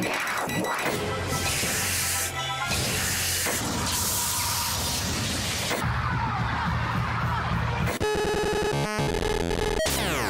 Yeah.